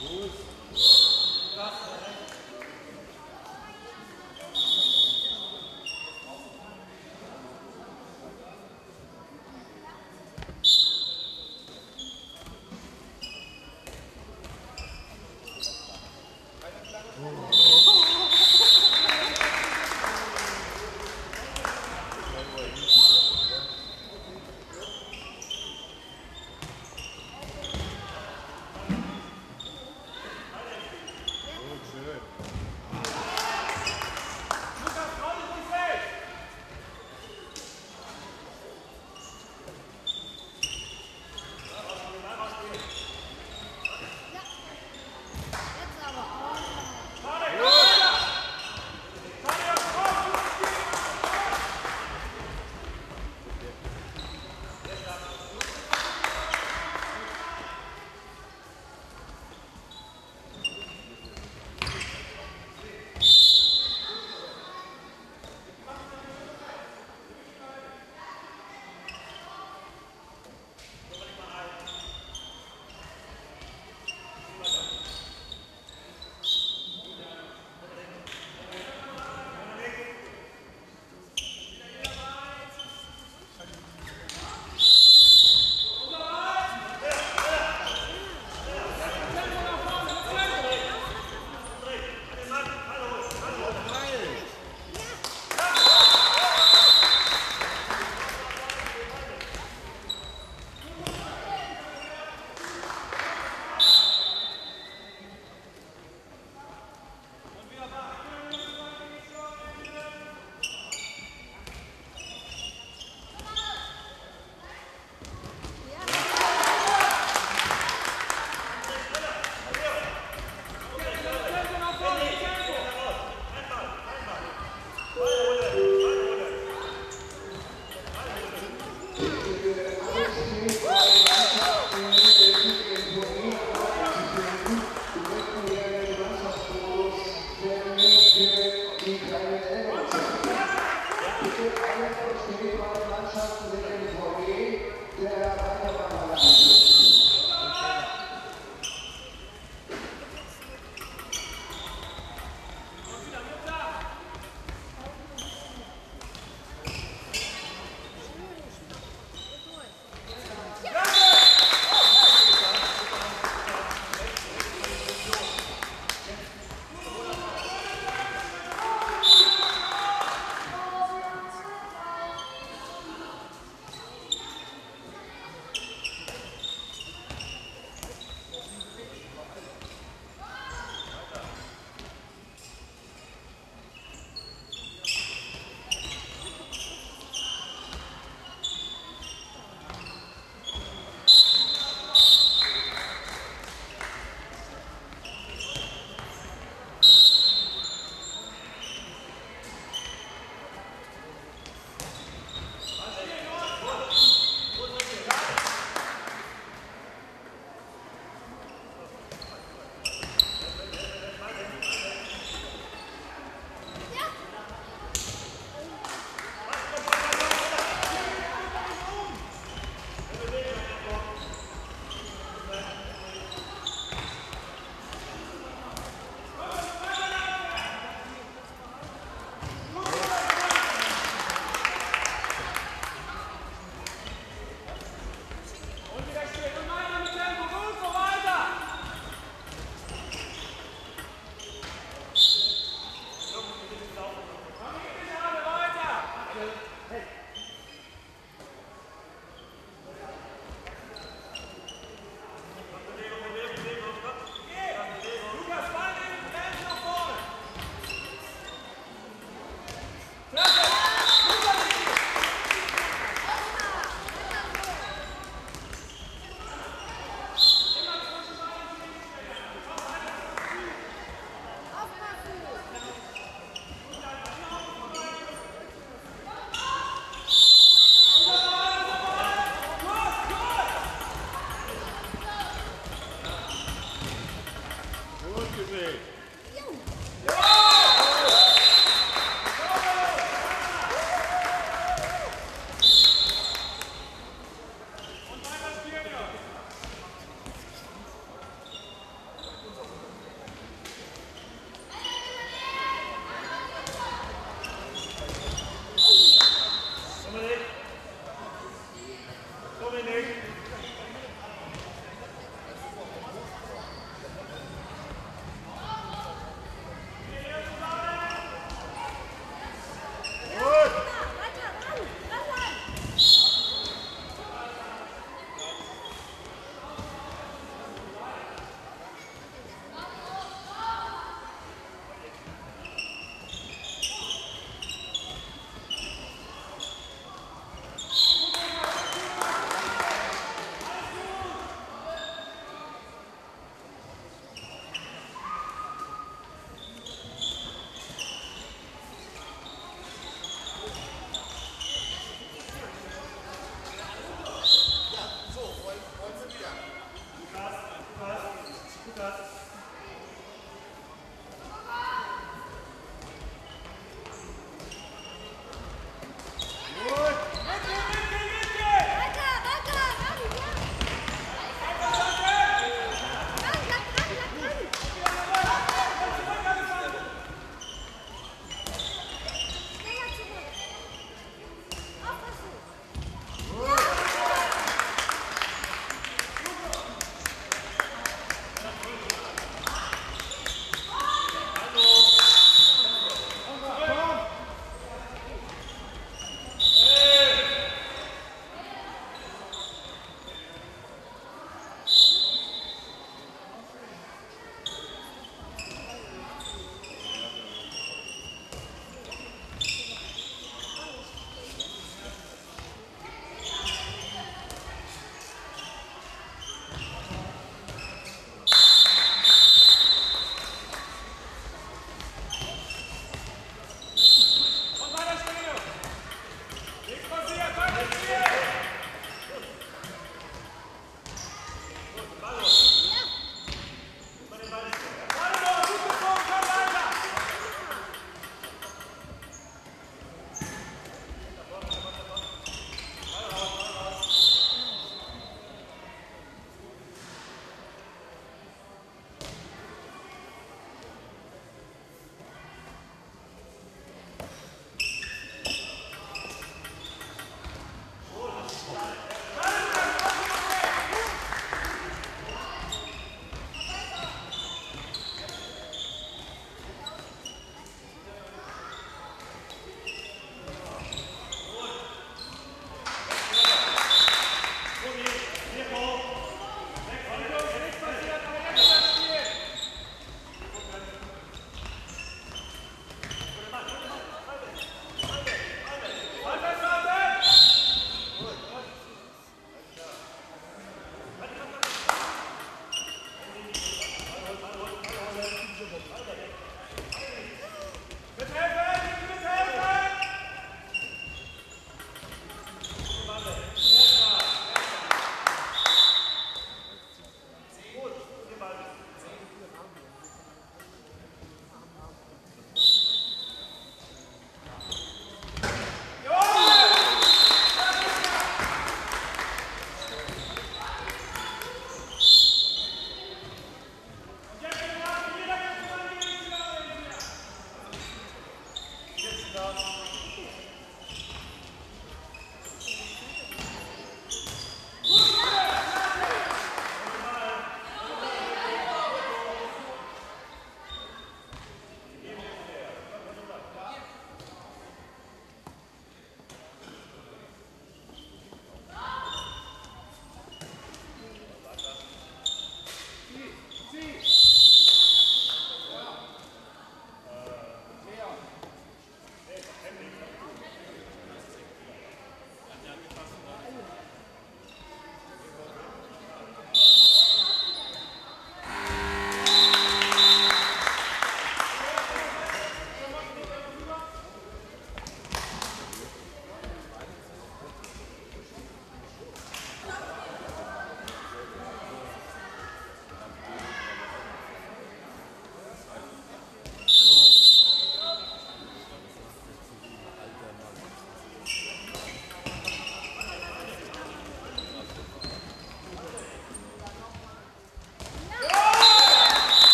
Thank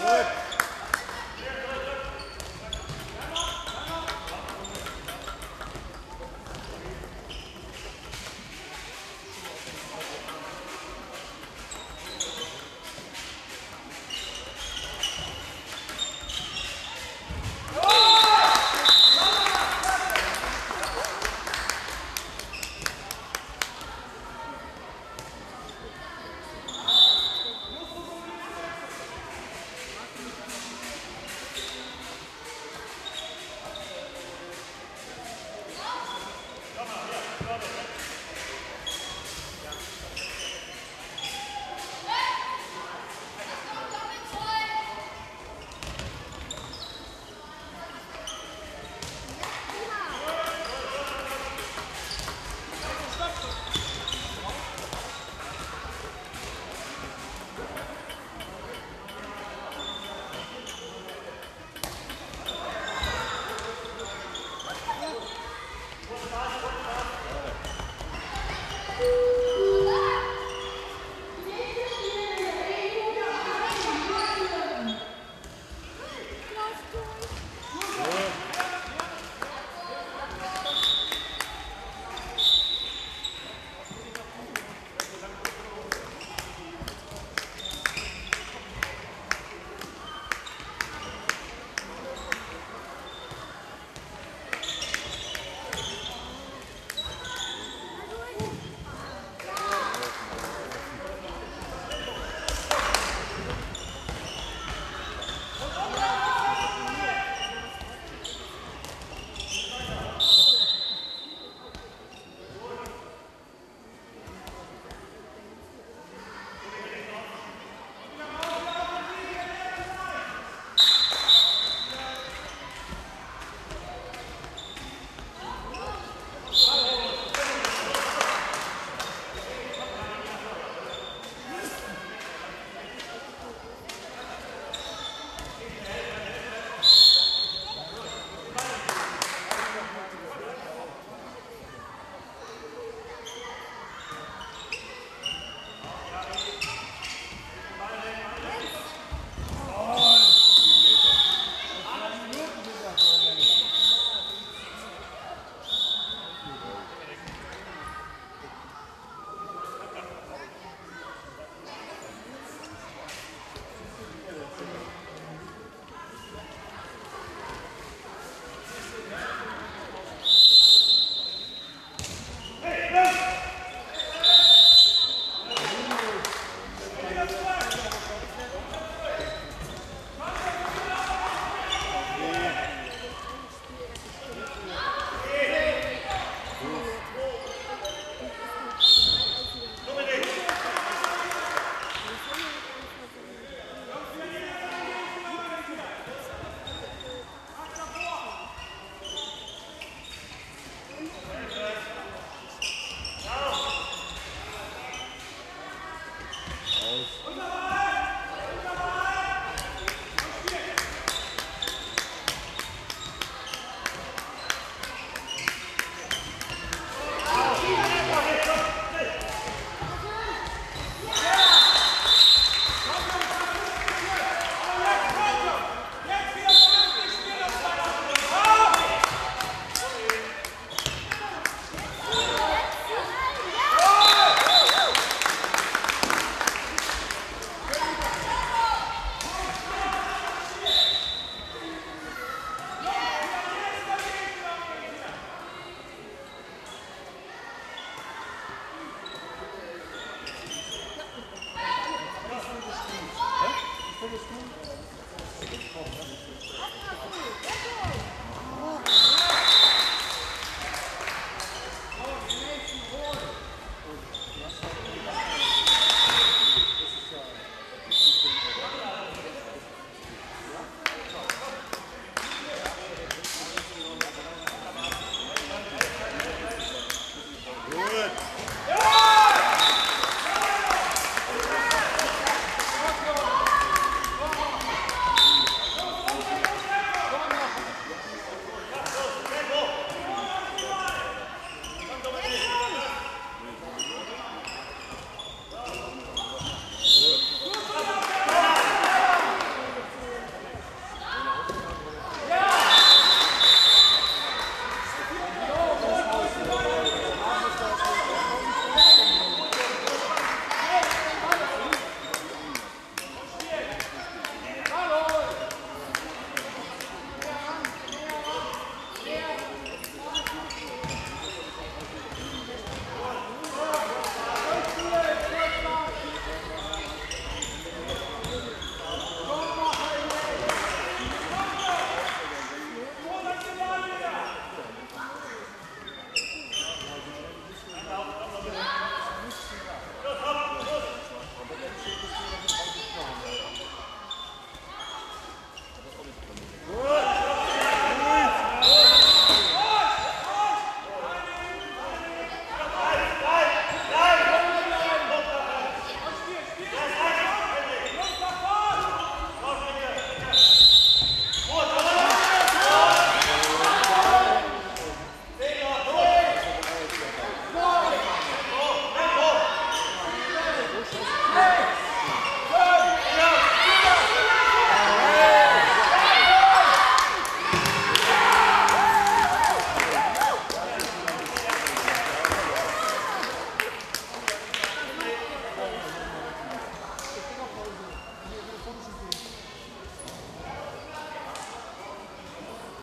Good.